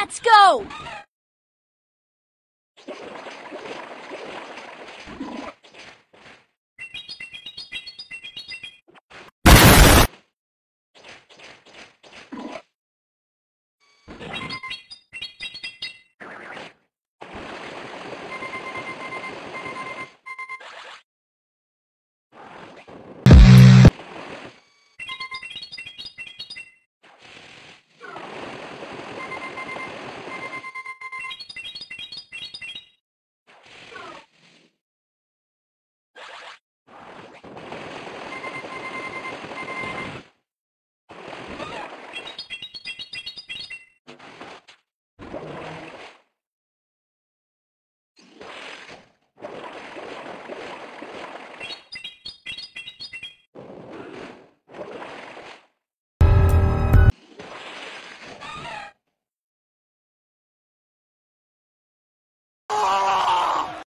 Let's go!